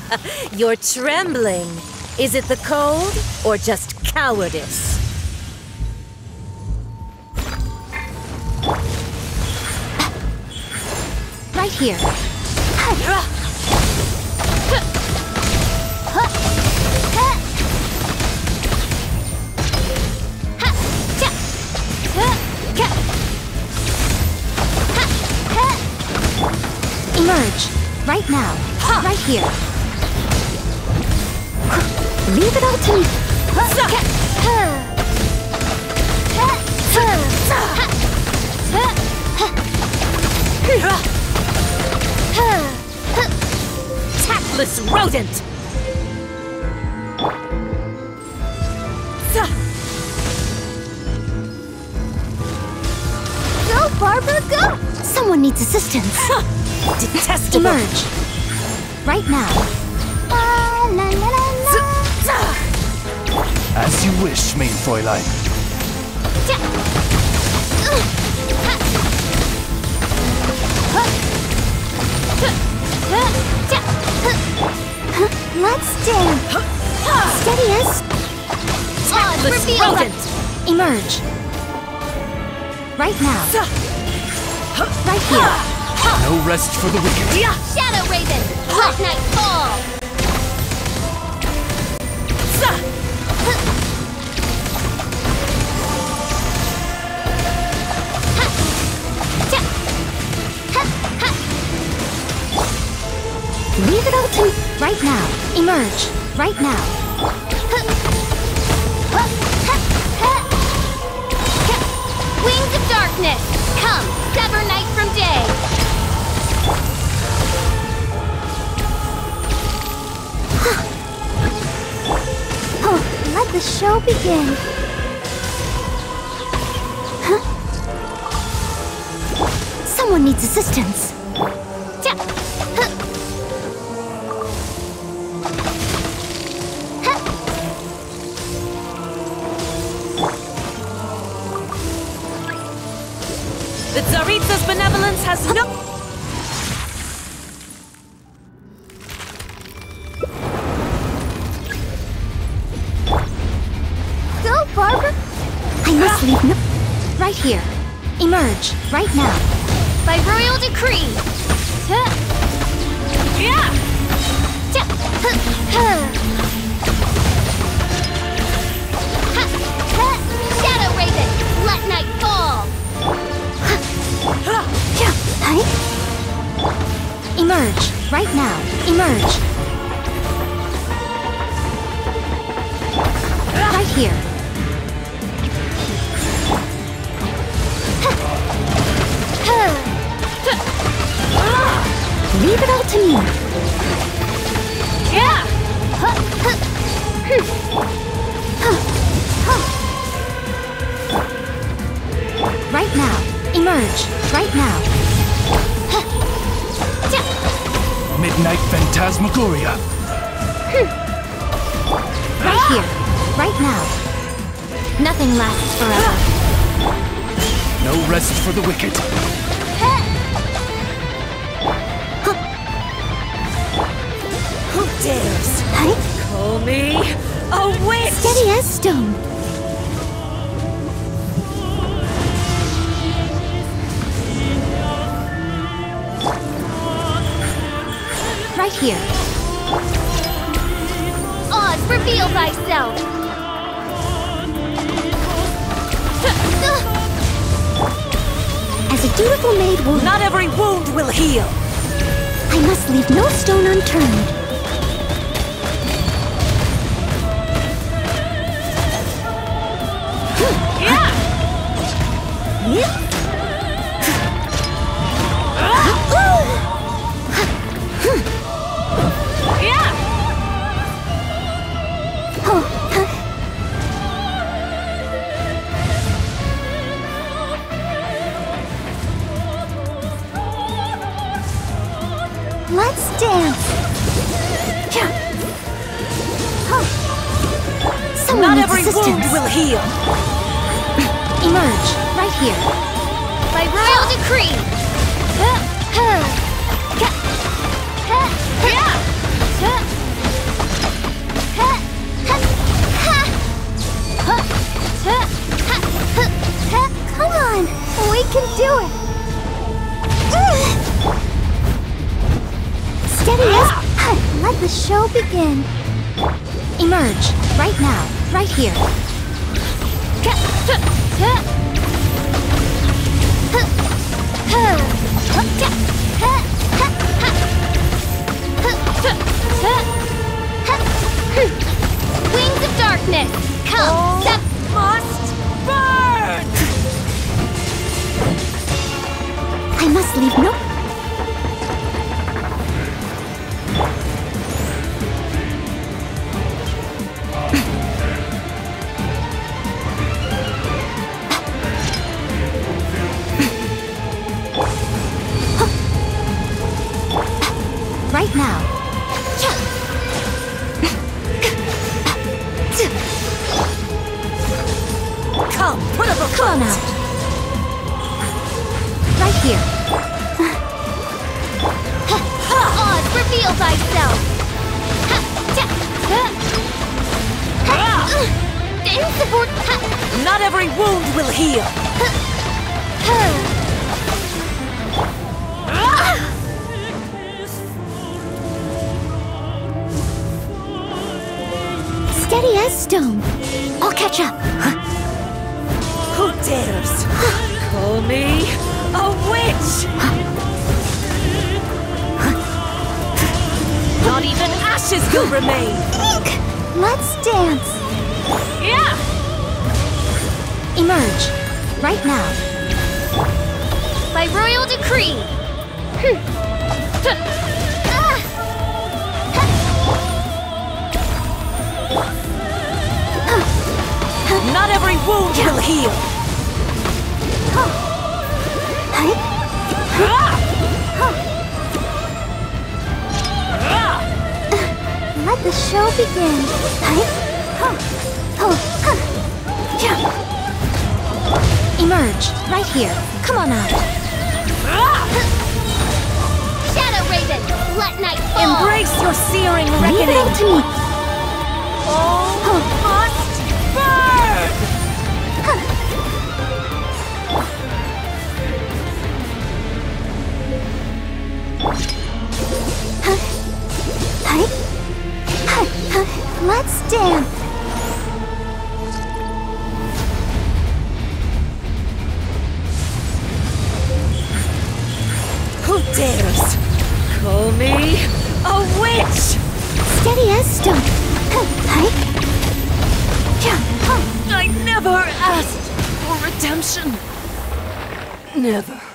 You're trembling. Is it the cold or just cowardice? Right here. Emerge. Right now. Right here. Leave it all to me. Tactless rodent! Go, Barbara, go! Someone needs assistance. Detestable! Emerge. Right now. La, la, la, la, la. As you wish, main Fräulein. Let's dance. Steady as. Tactless rodent! Emerge. Right now. Right here. No rest for the wicked. Shadow Raven, let night Emerge. Right now. Wings of darkness, come, sever night from day. Oh, let the show begin. Huh? Someone needs assistance. The Tsaritsa's benevolence has no... Go, Barbara! I must leave no... Right here. Emerge. Right now. By royal decree. Yeah. Right now. Emerge. Right here. Leave it all to me. Yeah. Right now. Emerge. Right now. Midnight Phantasmagoria. Hmm. Right here. Right now. Nothing lasts forever. No rest for the wicked. Who dares Hi. call me a witch? Steady as stone. Right here. Oz, reveal thyself. As a dutiful maid will Not every wound will heal. I must leave no stone unturned. Someone Not every assistance. wound will heal. Emerge, right here. By royal decree. Come on, we can do it. Steady as let the show begin. Emerge right now, right here. Wings of darkness, come! Oh. Sep- here. Oz, reveal thyself! Ha, ta, ha. Ha, In support! Not every wound will heal! Steady as stone. I'll catch up. Who dares? Call me a witch! Not even ashes will remain! Let's dance. Yeah! Emerge. Right now. by royal decree! Hmm. Not every wound will heal! Let the show begin. Emerge. Right here. Come on out. Shadow Raven, let night fall! Embrace your searing Leave it reckoning! to me. Oh, All must Let's dance. Who dares? Call me a witch! Steady as stone. I never asked for redemption. Never.